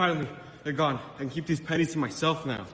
Finally, they're gone. I can keep these pennies to myself now.